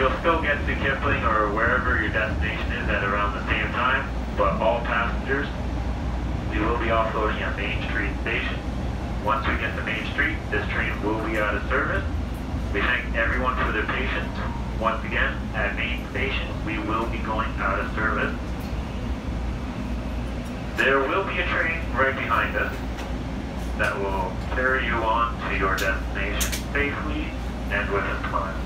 You'll still get to Kipling or wherever your destination is at around the same time, but all passengers, we will be offloading at Main Street Station. Once we get to Main Street, this train will be out of service. We thank everyone for their patience. Once again, at Main Station, we will be going out of service. There will be a train right behind us that will carry you on to your destination safely and with a smile.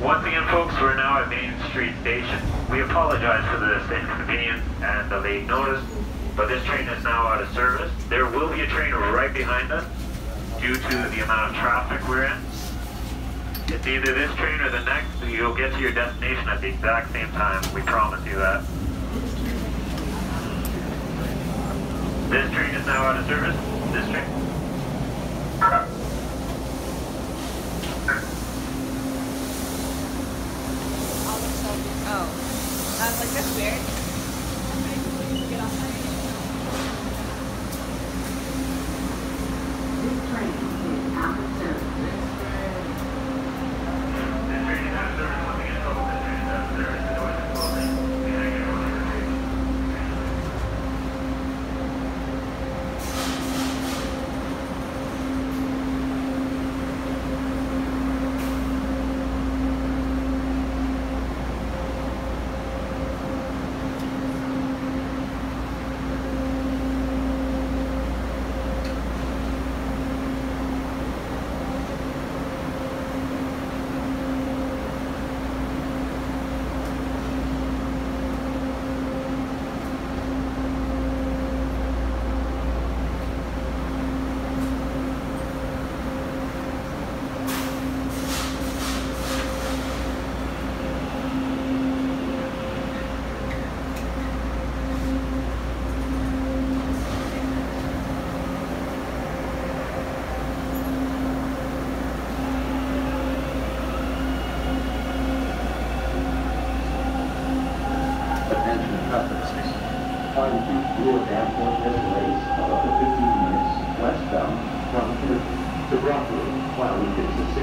Once again, folks, we're now at Main Street Station. We apologize for this inconvenience and the late notice, but this train is now out of service. There will be a train right behind us due to the amount of traffic we're in. It's either this train or the next. You'll get to your destination at the exact same time. We promise you that. This train is now out of service. This train. Oh. I was like, that's weird. This train is out of service. This train is out of service. Once again, folks, this train is out of service. The doors are closing. We thank everyone for their patience. Passengers. Find the Newark Airport delays of up to 15 minutes westbound from here to Brockwood while we fix the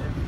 relationship.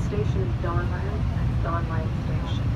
station is Donlands, Donlands Station.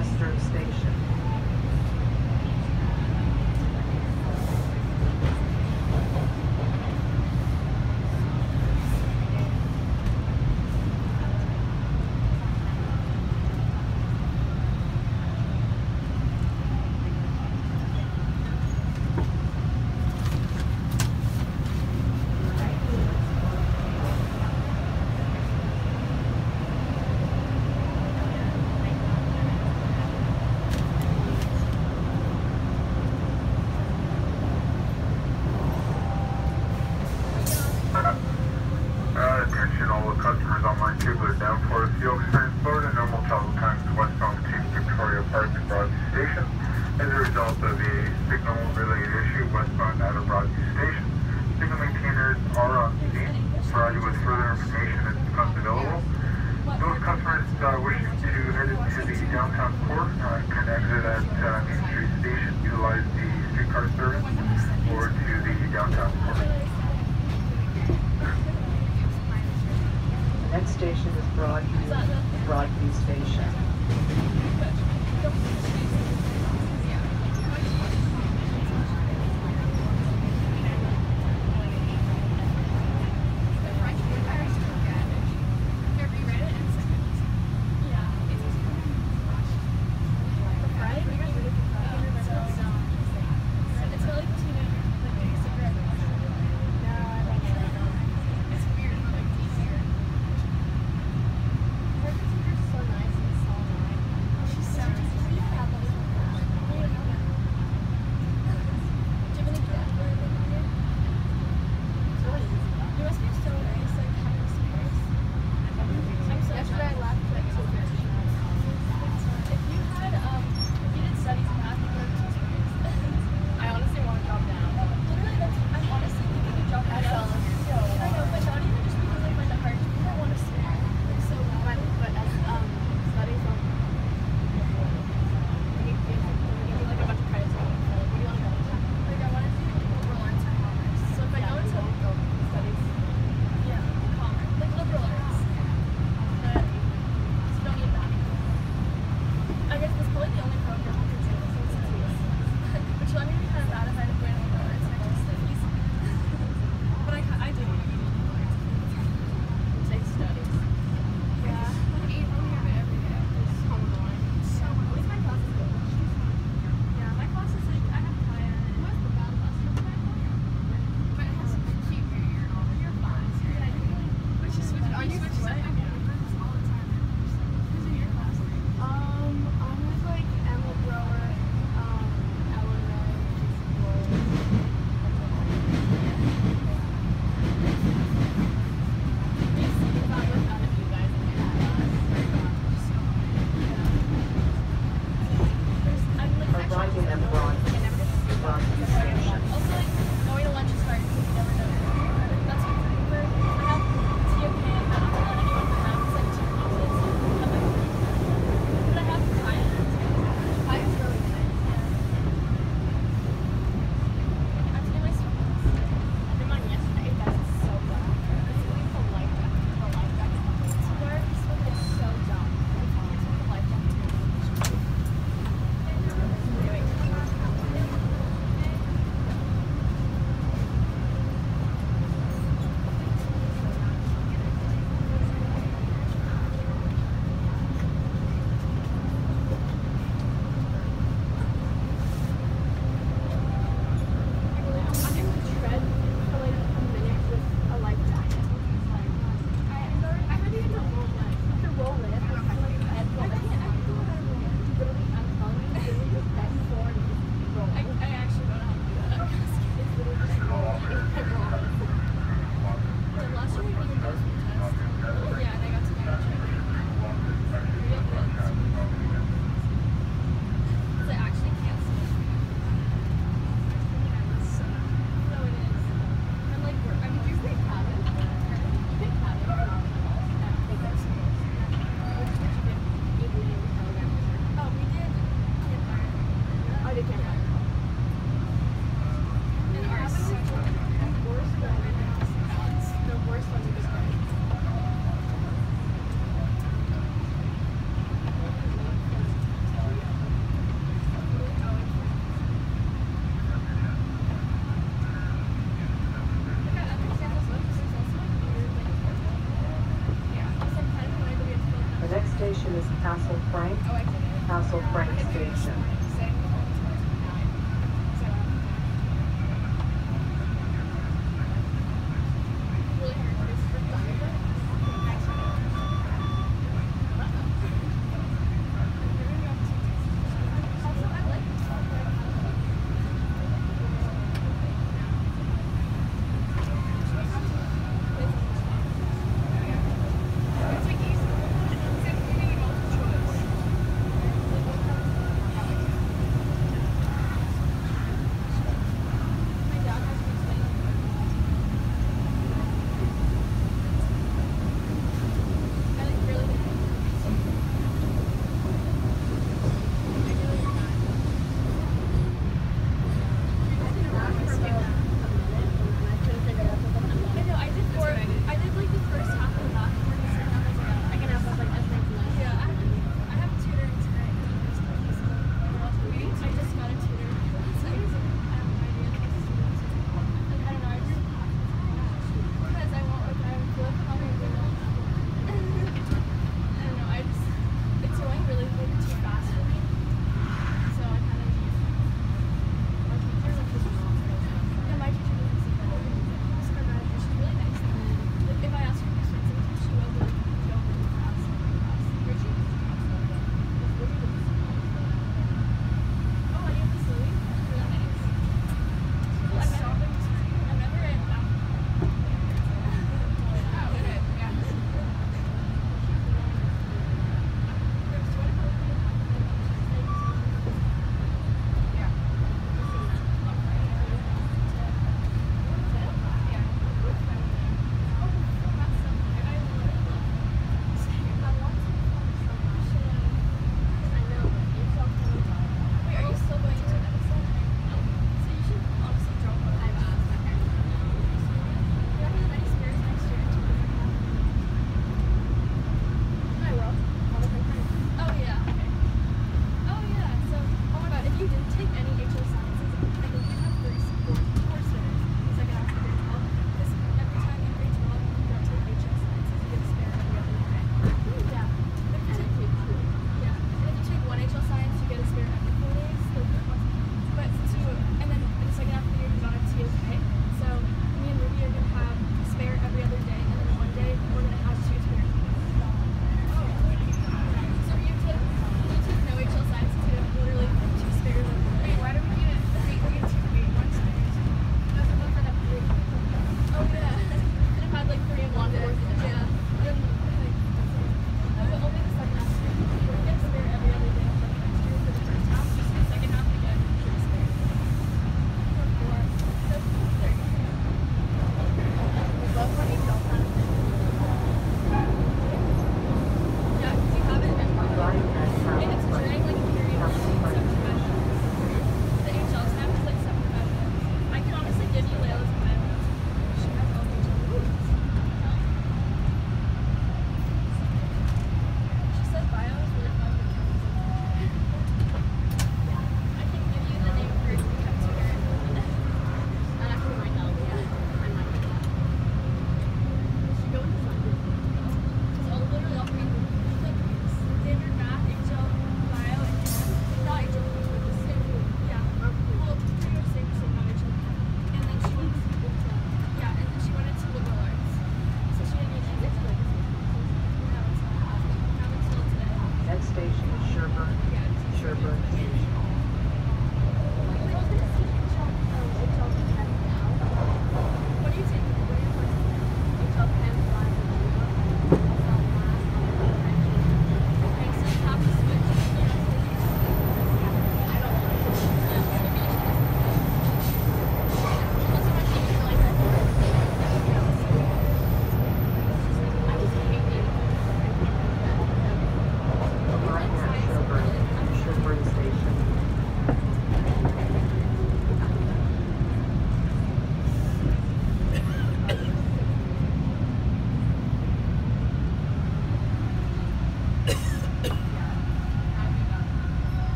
Chester Station.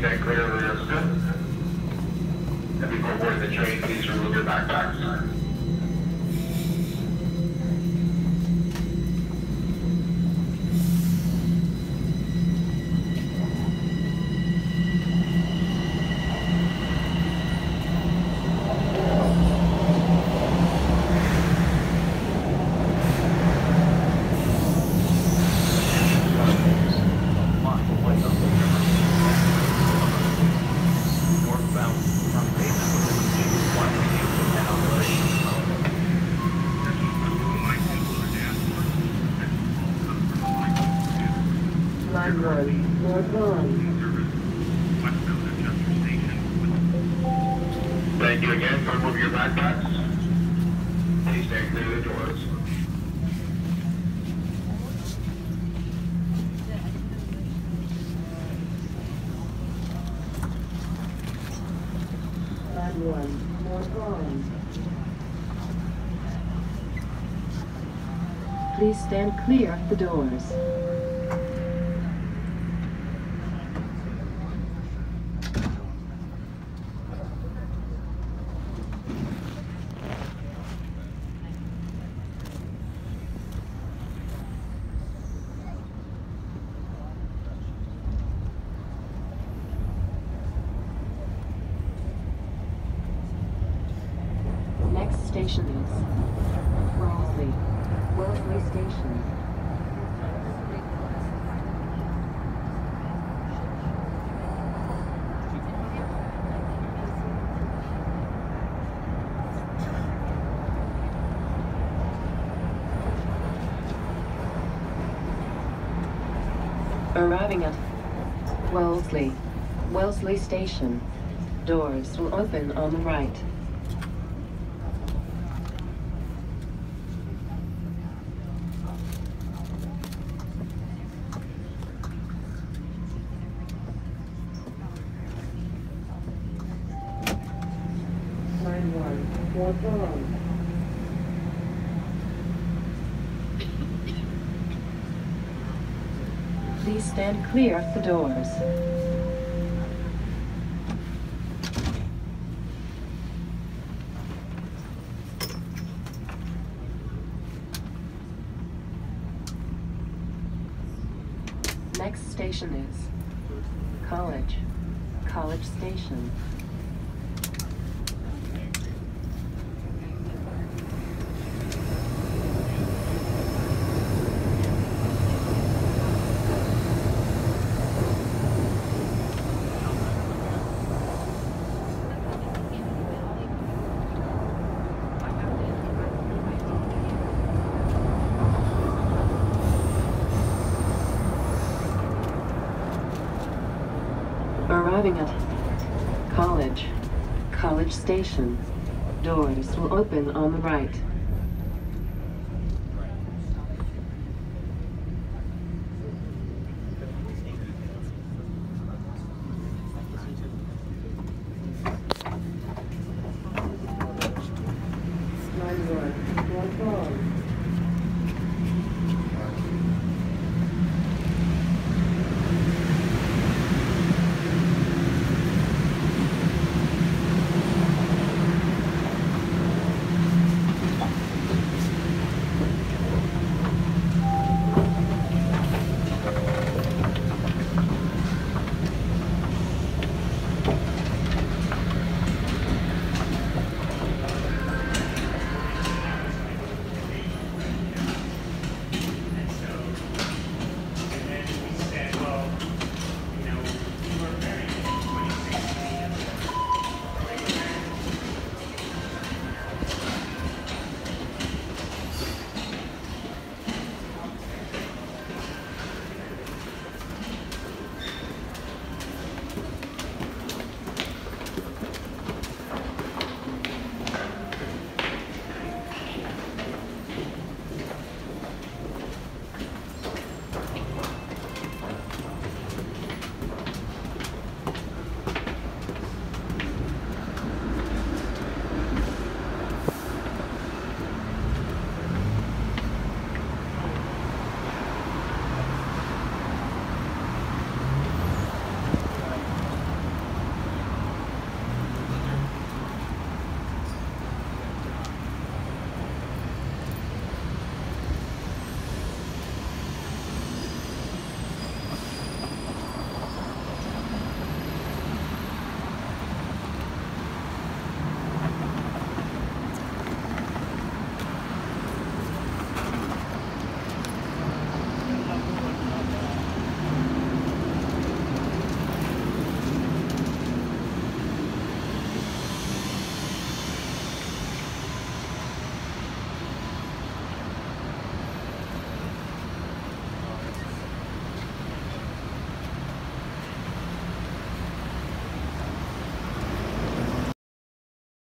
make that clear. stand clear of the doors. arriving at Wellesley, Wellesley Station. Doors will open on the right. Clear the doors. Next station is College. College Station. Arriving at College. College Station. Doors will open on the right.